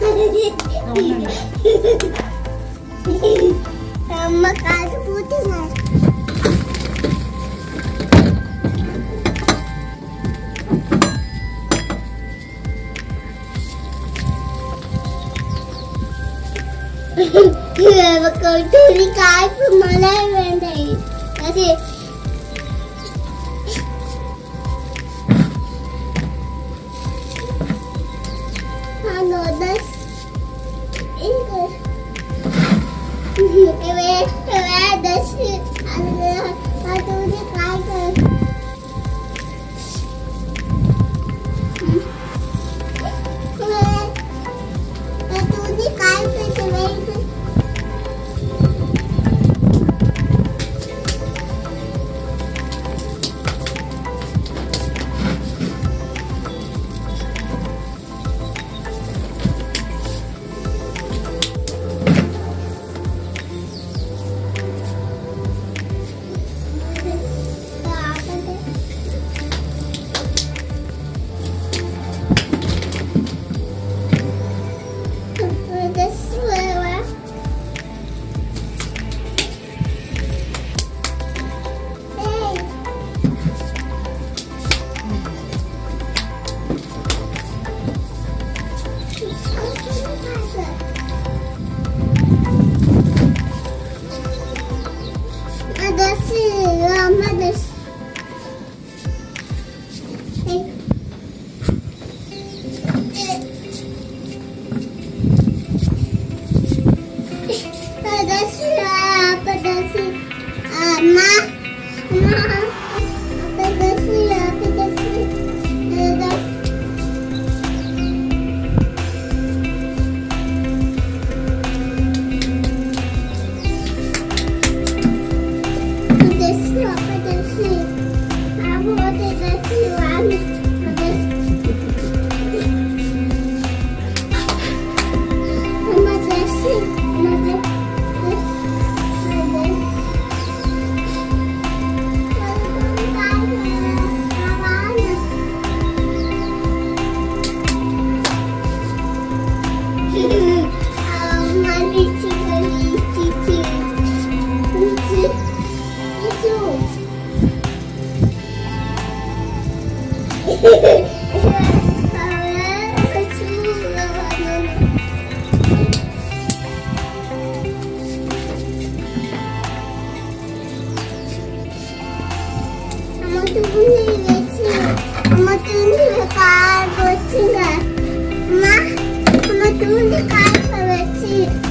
Terima kasih putih mas. Ya, Kita akan cari kain pemandai pemandai. Kasih. 嘿嘿 gì? Yeah. Mama, I'm doing the car for the